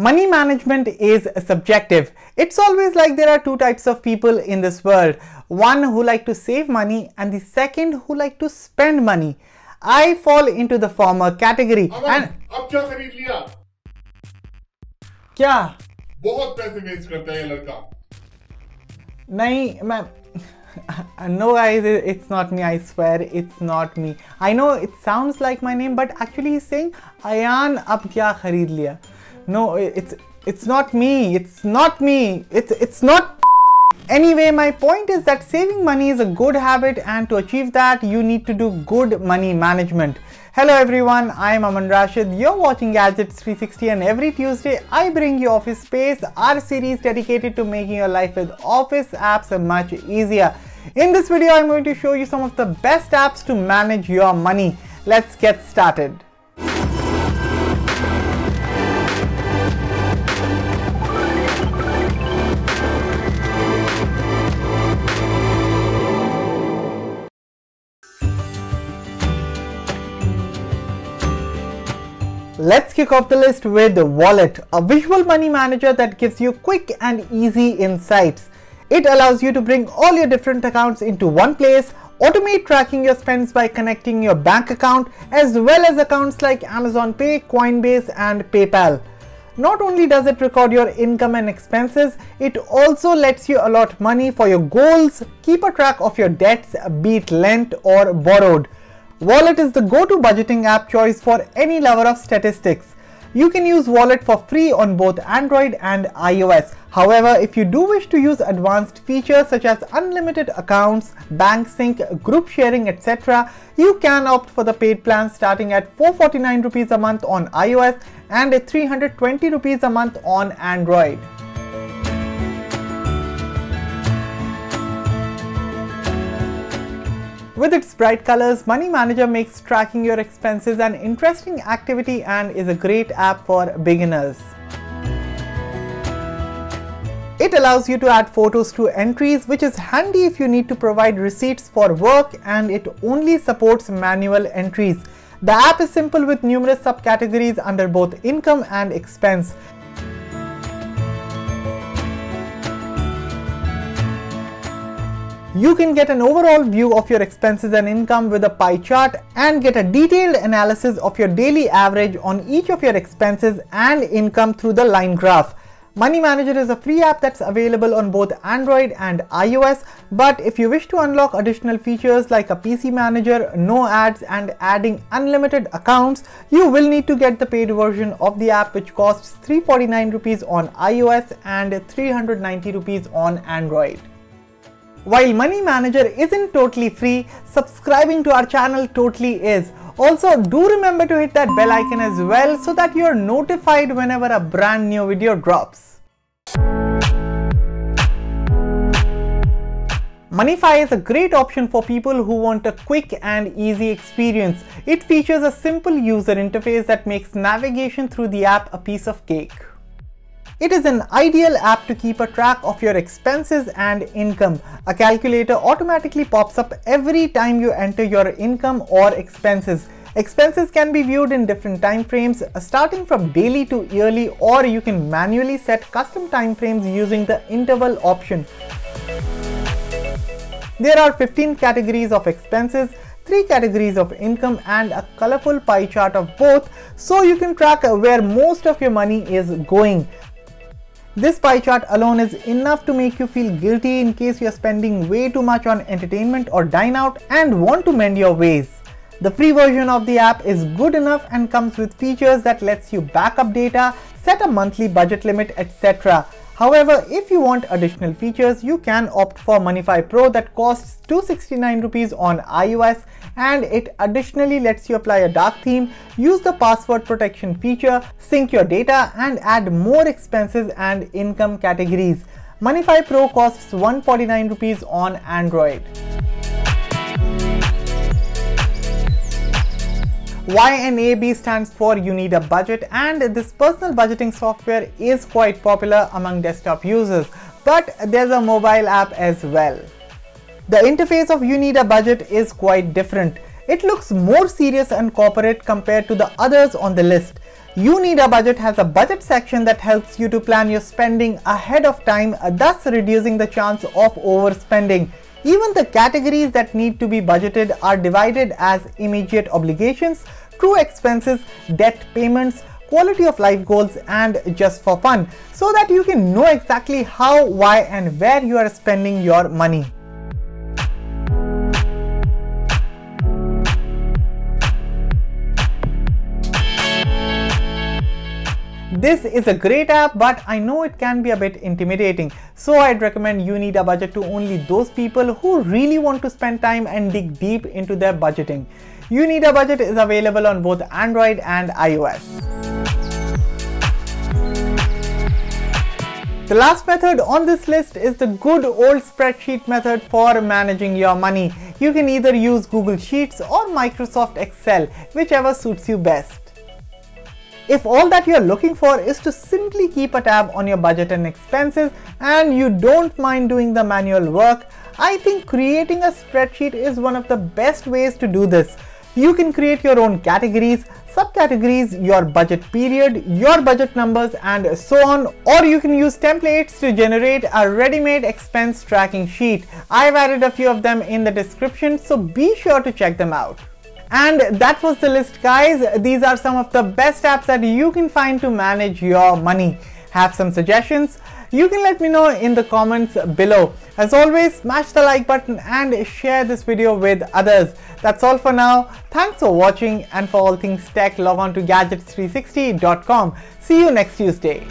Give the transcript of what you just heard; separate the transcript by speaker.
Speaker 1: Money management is subjective. It's always like there are two types of people in this world. One who like to save money and the second who like to spend money. I fall into the former category.
Speaker 2: Aman,
Speaker 1: And
Speaker 2: अब क्या खरीद लिया
Speaker 1: क्या
Speaker 2: बहुत पैसे waste करता है ये लड़का
Speaker 1: नहीं मैं no guys it- it's not me i swear it's not me i know it sounds like my name but actually he's saying ayan ab kya khareed liya no it's it's not me it's not me it's it's not Anyway, my point is that saving money is a good habit and to achieve that you need to do good money management. Hello everyone, I am Aman Rashid. You're watching Gadgets 360 and every Tuesday I bring you Office Space, our series dedicated to making your life with Office apps much easier. In this video, I'm going to show you some of the best apps to manage your money. Let's get started. Let's kick off the list with Wallet, a visual money manager that gives you quick and easy insights. It allows you to bring all your different accounts into one place, automate tracking your spends by connecting your bank account, as well as accounts like Amazon Pay, Coinbase, and PayPal. Not only does it record your income and expenses, it also lets you allot money for your goals, keep a track of your debts, be it lent or borrowed. Wallet is the go-to budgeting app choice for any lover of statistics. You can use Wallet for free on both Android and iOS. However, if you do wish to use advanced features such as unlimited accounts, bank sync, group sharing, etc., you can opt for the paid plan starting at 449 rupees a month on iOS and 320 rupees a month on Android. With its bright colors, Money Manager makes tracking your expenses an interesting activity and is a great app for beginners. It allows you to add photos to entries which is handy if you need to provide receipts for work and it only supports manual entries. The app is simple with numerous subcategories under both income and expense. You can get an overall view of your expenses and income with a pie chart and get a detailed analysis of your daily average on each of your expenses and income through the line graph. Money Manager is a free app that's available on both Android and iOS, but if you wish to unlock additional features like a PC manager, no ads and adding unlimited accounts, you will need to get the paid version of the app which costs 349 rupees on iOS and 390 rupees on Android. While Money Manager isn't totally free, subscribing to our channel totally is. Also, do remember to hit that bell icon as well so that you're notified whenever a brand new video drops. Monefy is a great option for people who want a quick and easy experience. It features a simple user interface that makes navigation through the app a piece of cake. It is an ideal app to keep a track of your expenses and income. A calculator automatically pops up every time you enter your income or expenses. Expenses can be viewed in different time frames, uh, starting from daily to yearly, or you can manually set custom time frames using the interval option. There are 15 categories of expenses, 3 categories of income and a colorful pie chart of both so you can track where most of your money is going. This pie chart alone is enough to make you feel guilty in case you're spending way too much on entertainment or dine out and want to mend your ways. The free version of the app is good enough and comes with features that lets you backup data, set a monthly budget limit, etc. However, if you want additional features, you can opt for Monefy Pro that costs 269 rupees on iOS and it additionally lets you apply a dark theme, use the password protection feature, sync your data and add more expenses and income categories. Monefy Pro costs 149 rupees on Android. YNAB stands for You Need a Budget and this personal budgeting software is quite popular among desktop users, but there's a mobile app as well. The interface of You Need a Budget is quite different. It looks more serious and corporate compared to the others on the list. You Need a Budget has a budget section that helps you to plan your spending ahead of time, thus reducing the chance of overspending. Even the categories that need to be budgeted are divided as immediate obligations, true expenses, debt payments, quality of life goals and just for fun so that you can know exactly how, why and where you are spending your money. This is a great app but I know it can be a bit intimidating so I'd recommend you need a budget to only those people who really want to spend time and dig deep into their budgeting. You need a budget is available on both Android and iOS. The last method on this list is the good old spreadsheet method for managing your money. You can either use Google Sheets or Microsoft Excel, whichever suits you best. If all that you're looking for is to simply keep a tab on your budget and expenses and you don't mind doing the manual work, I think creating a spreadsheet is one of the best ways to do this. You can create your own categories, subcategories, your budget period, your budget numbers and so on or you can use templates to generate a ready-made expense tracking sheet. I've added a few of them in the description so be sure to check them out. And that was the list guys. These are some of the best apps that you can find to manage your money. Have some suggestions? You can let me know in the comments below. As always, smash the like button and share this video with others. That's all for now. Thanks for watching and for all things tech log on to gadgets360.com. See you next Tuesday.